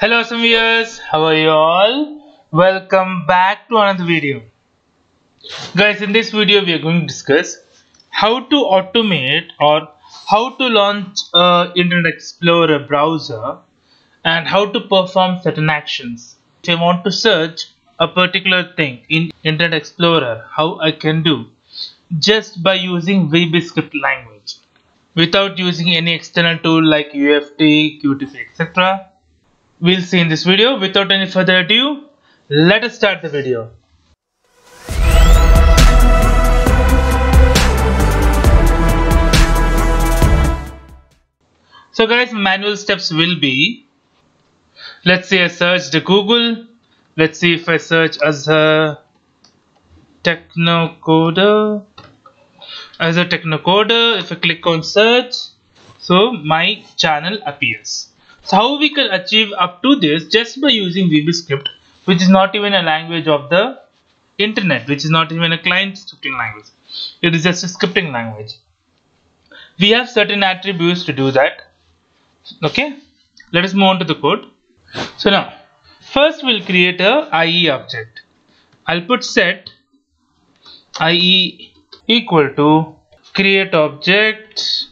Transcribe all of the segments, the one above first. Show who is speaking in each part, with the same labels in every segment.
Speaker 1: Hello some viewers, how are you all? Welcome back to another video. Guys, in this video we are going to discuss how to automate or how to launch a Internet Explorer browser and how to perform certain actions. If I want to search a particular thing in Internet Explorer, how I can do just by using VBScript language without using any external tool like UFT, QTP, etc we'll see in this video. Without any further ado let us start the video. So guys manual steps will be let's say I search the Google. Let's see if I search Azhar Techno Coder. Azhar Techno Coder if I click on search so my channel appears so how we can achieve up to this just by using VBScript which is not even a language of the internet which is not even a client scripting language. It is just a scripting language. We have certain attributes to do that. Okay. Let us move on to the code. So now first we'll create a IE object. I'll put set IE equal to create object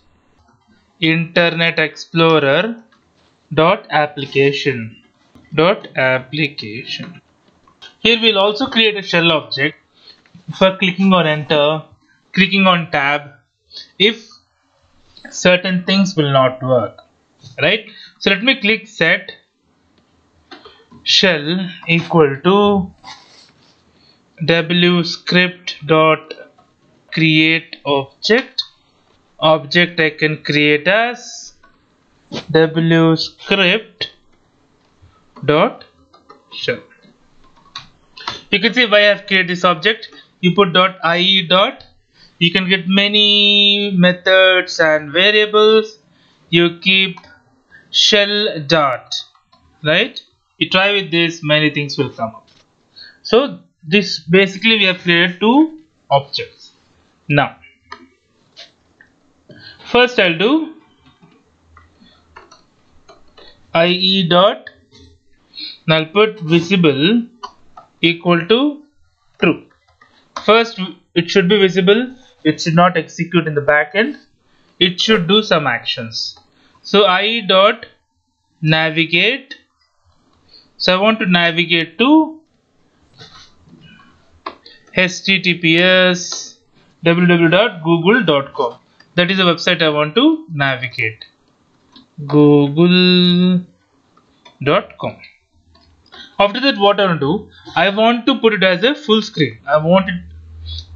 Speaker 1: internet explorer dot application dot application. Here we'll also create a shell object for clicking on enter clicking on tab if certain things will not work right? So let me click set shell equal to wscript dot create object. Object I can create as wscript dot shell you can see why I have created this object. You put dot ie dot. You can get many methods and variables. You keep shell dot right? You try with this many things will come up. So this basically we have created two objects. Now first I'll do ie dot I'll put visible equal to true. First it should be visible. It should not execute in the backend it should do some actions. So ie dot navigate. So I want to navigate to https www.google.com that is the website I want to navigate google.com after that what I want to do I want to put it as a full screen. I want it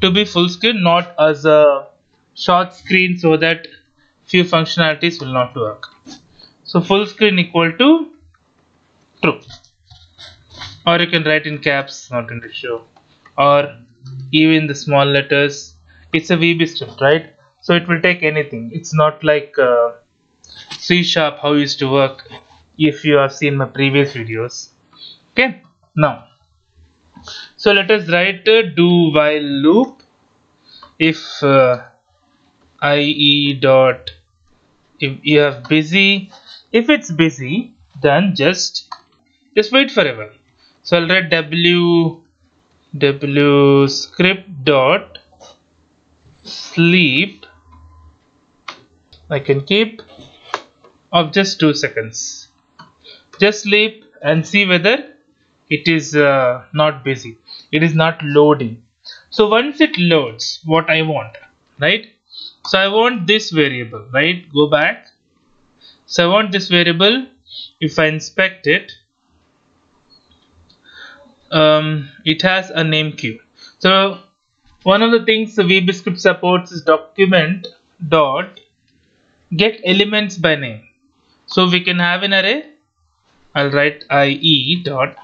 Speaker 1: to be full screen not as a short screen so that few functionalities will not work. So full screen equal to true. Or you can write in caps not in the show. Or even the small letters. It's a VB script right? So it will take anything. It's not like uh, C sharp how used to work if you have seen my previous videos. Okay now so let us write do while loop. If uh, ie dot if you have busy if it's busy then just just wait forever. So I'll write w w script dot sleep. I can keep of just 2 seconds. Just sleep and see whether it is uh, not busy. It is not loading. So once it loads what I want right? So I want this variable right? Go back. So I want this variable. If I inspect it um, it has a name q. So one of the things the VBScript supports is document dot get elements by name so we can have an array. I'll write ie dot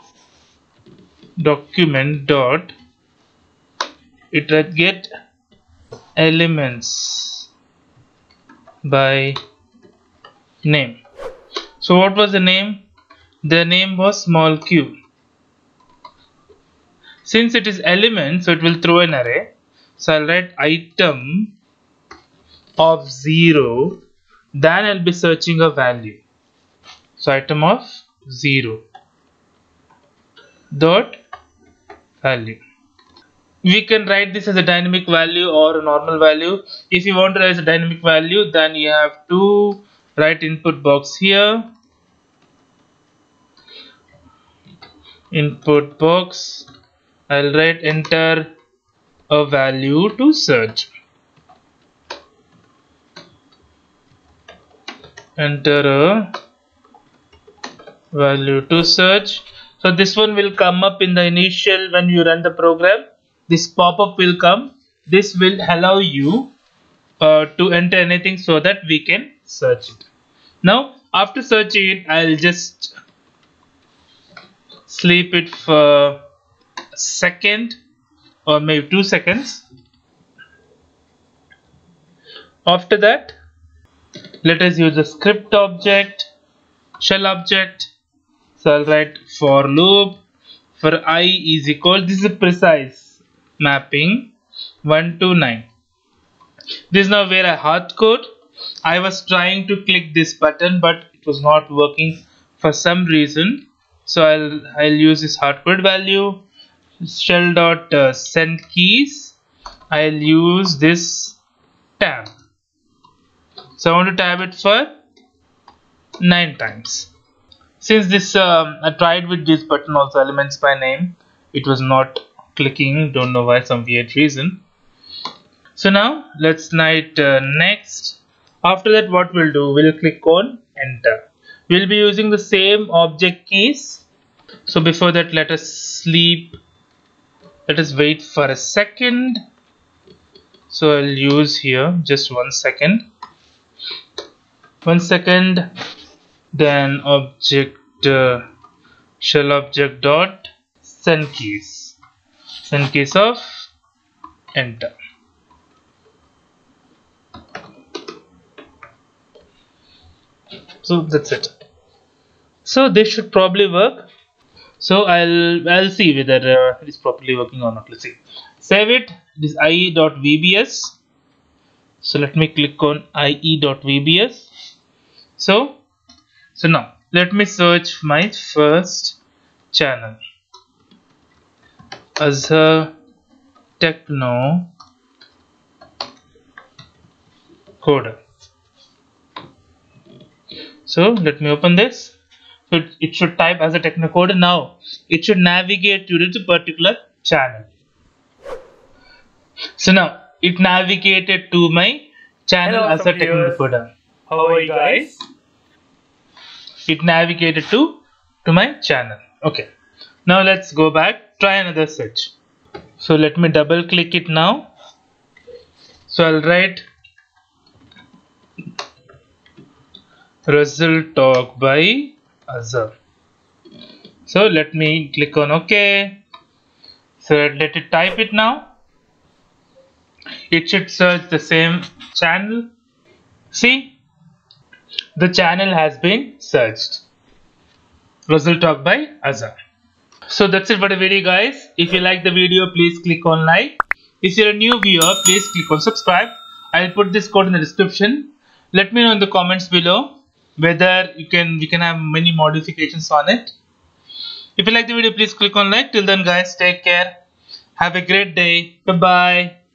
Speaker 1: document dot it will get elements by name. So what was the name? The name was small q. Since it is element so it will throw an array. So I'll write item of 0 then I'll be searching a value. So item of 0 dot value. We can write this as a dynamic value or a normal value. If you want to write as a dynamic value then you have to write input box here. Input box. I'll write enter a value to search enter a value to search. So this one will come up in the initial when you run the program. This pop-up will come. This will allow you uh, to enter anything so that we can search it. Now after searching it I'll just sleep it for a second or maybe two seconds. After that let us use the script object shell object. So I'll write for loop for i is equal this is a precise mapping 1 to 9 this is now where I hard code. I was trying to click this button but it was not working for some reason. So I'll I'll use this hard code value shell dot uh, send keys. I'll use this tab so I want to tab it for 9 times. Since this um, I tried with this button also elements by name it was not clicking don't know why some weird reason. So now let's write uh, next. After that what we'll do we'll click on enter. We'll be using the same object keys. So before that let us sleep. Let us wait for a second. So I'll use here just one second one second. Then object uh, shell object dot send keys. Send keys of enter. So that's it. So this should probably work. So I'll I'll see whether uh, it is properly working or not. Let's see. Save it. This ie.vbs so let me click on ie.vbs so so now let me search my first channel. As a techno coder. So let me open this. So it, it should type Azhar Techno Coder. Now it should navigate to this particular channel. So now it navigated to my channel
Speaker 2: Hello,
Speaker 1: as a
Speaker 2: techno viewers. How are you guys?
Speaker 1: it navigated to to my channel. Okay. Now let's go back try another search. So let me double click it now. So I'll write result talk by Azure so let me click on OK. So let it type it now. It should search the same channel. See the channel has been searched. Result talk by Azar so that's it for the video guys. If you like the video please click on like. If you're a new viewer please click on subscribe. I'll put this code in the description. Let me know in the comments below whether you can we can have many modifications on it. If you like the video please click on like. Till then guys take care. Have a great day. Bye bye